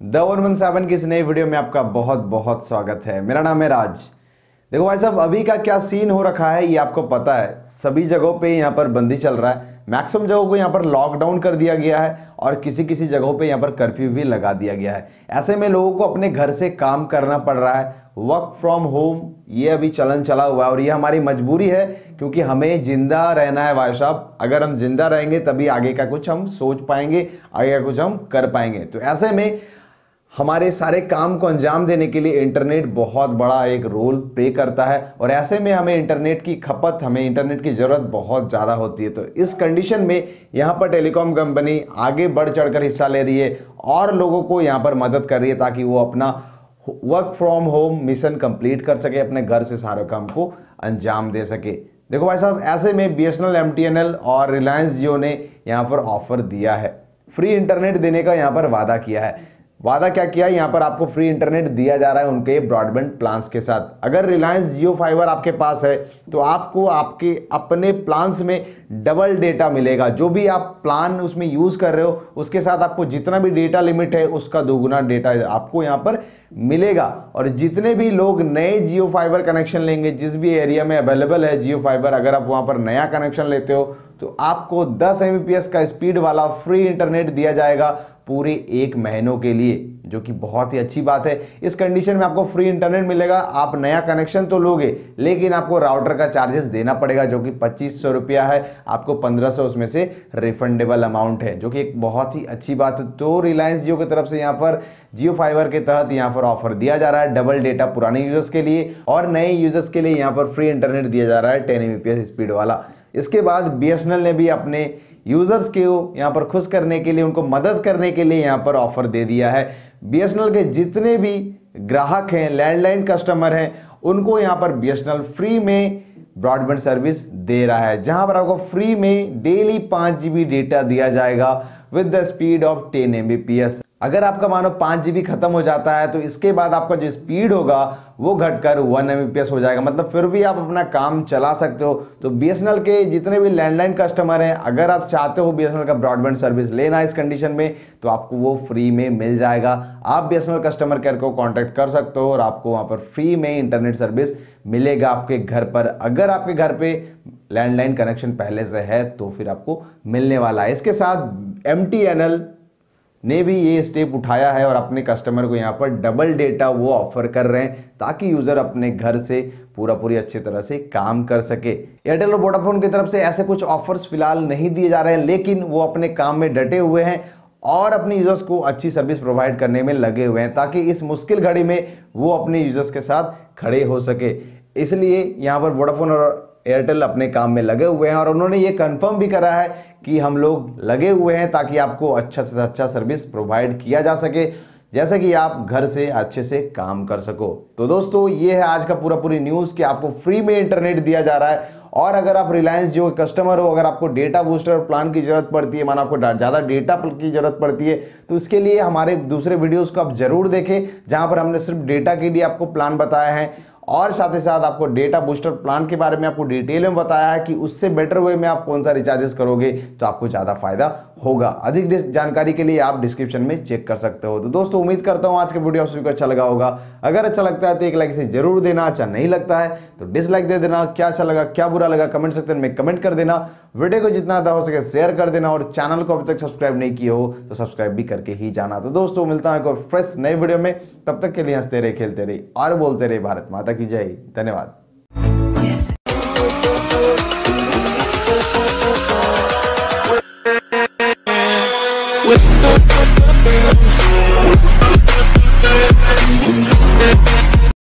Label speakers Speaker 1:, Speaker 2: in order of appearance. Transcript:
Speaker 1: The one one seven की इस नई वीडियो में आपका बहुत बहुत स्वागत है। मेरा नाम है राज। देखो भाई साहब, अभी का क्या सीन हो रखा है, ये आपको पता है। सभी जगहों पे यहाँ पर बंदी चल रहा है। मैक्सिमम जगहों को यहाँ पर लॉकडाउन कर दिया गया है और किसी किसी जगहों पे यहाँ पर कर्फ्यू भी लगा दिया गया है। ऐसे में लोगों को अपने घर से काम करना पड़ रहा है। वर्क फ्रॉम होम ये अभी चलन चला हुआ है और ये हमारी मजबूरी है क्योंकि हमें ज़िंदा रहना है भाई साहब। अगर हम ज़िंदा रहेंगे, तभी आगे का कुछ हम सोच पाएँगे, आगे का कुछ हम कर पाएँगे। तो ऐसे में हमारे सारे काम को अंजाम देने के लिए इंटरनेट बहुत बड़ा एक रोल प्ले करता है और ऐसे में हमें इंटरनेट की खपत, हमें इंटरनेट की ज़रूरत बहुत ज़्यादा होती है। तो इस कंडीशन में यहाँ पर टेलीकॉम कंपनी आगे बढ़ चढ़कर हिस्सा ले रही है और लोगों को यहाँ पर मदद कर रही है ताकि वो अपना work from home mission complete कर सके, अपने घर से सारे काम को अंजाम दे सके। देखो भाई साहब, ऐसे में बी एस और रिलायंस जियो ने यहाँ पर ऑफ़र दिया है। फ्री इंटरनेट देने का यहाँ पर वादा किया है। वादा क्या किया? यहाँ पर आपको फ्री इंटरनेट दिया जा रहा है उनके ब्रॉडबैंड प्लान्स के साथ। अगर रिलायंस जियो फाइबर आपके पास है तो आपको आपके अपने प्लान्स में डबल डेटा मिलेगा। जो भी आप प्लान उसमें यूज़ कर रहे हो, उसके साथ आपको जितना भी डेटा लिमिट है, उसका दोगुना डेटा आपको यहाँ पर मिलेगा। और जितने भी लोग नए जियो फाइबर कनेक्शन लेंगे, जिस भी एरिया में अवेलेबल है जियो फाइबर अगर आप वहाँ पर नया कनेक्शन लेते हो तो आपको 10 एम का स्पीड वाला फ्री इंटरनेट दिया जाएगा। पूरे एक महीनों के लिए, जो कि बहुत ही अच्छी बात है। इस कंडीशन में आपको फ्री इंटरनेट मिलेगा, आप नया कनेक्शन तो लोगे, लेकिन आपको राउटर का चार्जेस देना पड़ेगा, जो कि पच्चीस सौ रुपया है। आपको पंद्रह सौ उसमें से रिफंडेबल अमाउंट है, जो कि एक बहुत ही अच्छी बात है। तो रिलायंस जियो की तरफ़ से यहाँ पर जियो फाइबर के तहत यहाँ पर ऑफ़र दिया जा रहा है डबल डेटा पुराने यूज़र्स के लिए, और नए यूज़र्स के लिए यहाँ पर फ्री इंटरनेट दिया जा रहा है टेन एम स्पीड वाला। इसके बाद BSNL ने भी अपने यूज़र्स के यहाँ पर खुश करने के लिए, उनको मदद करने के लिए यहाँ पर ऑफ़र दे दिया है। BSNL के जितने भी ग्राहक हैं लैंडलाइन कस्टमर हैं, उनको यहाँ पर BSNL फ्री में ब्रॉडबैंड सर्विस दे रहा है, जहाँ पर आपको फ्री में डेली पाँच जीबी डेटा दिया जाएगा with the speed of ten M अगर आपका मानो पाँच जी खत्म हो जाता है तो इसके बाद आपका जो स्पीड होगा, वो घटकर वन एम हो जाएगा। मतलब फिर भी आप अपना काम चला सकते हो। तो बीएसएनएल के जितने भी लैंडलाइन कस्टमर हैं, अगर आप चाहते हो बी का ब्रॉडबैंड सर्विस लेना इस कंडीशन में तो आपको वो फ्री में मिल जाएगा। आप BSNL कस्टमर केयर को कॉन्टैक्ट कर सकते हो और आपको वहाँ पर फ्री में इंटरनेट सर्विस मिलेगा आपके घर पर। अगर आपके घर पे लैंडलाइन कनेक्शन पहले से है तो फिर आपको मिलने वाला है। इसके साथ MTNL ने भी ये स्टेप उठाया है और अपने कस्टमर को यहाँ पर डबल डेटा वो ऑफ़र कर रहे हैं ताकि यूज़र अपने घर से पूरा पूरी अच्छी तरह से काम कर सके। एयरटेल और वोडाफोन की तरफ़ से ऐसे कुछ ऑफर्स फ़िलहाल नहीं दिए जा रहे हैं, लेकिन वो अपने काम में डटे हुए हैं और अपने यूज़र्स को अच्छी सर्विस प्रोवाइड करने में लगे हुए हैं ताकि इस मुश्किल घड़ी में वो अपने यूज़र्स के साथ खड़े हो सके। इसलिए यहाँ पर वोडाफोन और एयरटेल अपने काम में लगे हुए हैं और उन्होंने ये कंफर्म भी करा है कि हम लोग लगे हुए हैं ताकि आपको अच्छा से अच्छा सर्विस प्रोवाइड किया जा सके, जैसे कि आप घर से अच्छे से काम कर सको। तो दोस्तों, ये है आज का पूरा पूरी न्यूज़ कि आपको फ्री में इंटरनेट दिया जा रहा है और अगर आप रिलायंस जो कस्टमर हो, अगर आपको डेटा बूस्टर प्लान की ज़रूरत पड़ती है, माना आपको ज़्यादा डेटा की ज़रूरत पड़ती है तो इसके लिए हमारे दूसरे वीडियोस को आप ज़रूर देखें, जहाँ पर हमने सिर्फ़ डेटा के लिए आपको प्लान बताया है और साथ ही साथ आपको डेटा बूस्टर प्लान के बारे में आपको डिटेल में बताया है कि उससे बेटर वे में आप कौन सा रिचार्जेस करोगे तो आपको ज़्यादा फ़ायदा होगा। अधिक जानकारी के लिए आप डिस्क्रिप्शन में चेक कर सकते हो। तो दोस्तों, उम्मीद करता हूँ आज का वीडियो आप सभी को अच्छा लगा होगा। अगर अच्छा लगता है तो एक लाइक से ज़रूर देना अच्छा नहीं लगता है तो डिसलाइक दे देना। क्या अच्छा लगा, क्या बुरा लगा कमेंट सेक्शन में कमेंट कर देना। वीडियो को जितना ज़्यादा हो सके शेयर कर देना और चैनल को अभी तक सब्सक्राइब नहीं किए हो तो सब्सक्राइब भी करके ही जाना। तो दोस्तों, मिलता है फ्रेश नए वीडियो में। तब तक के लिए हँसते रहे खेलते रहे और बोलते रहे भारत माता की जय। धन्यवाद।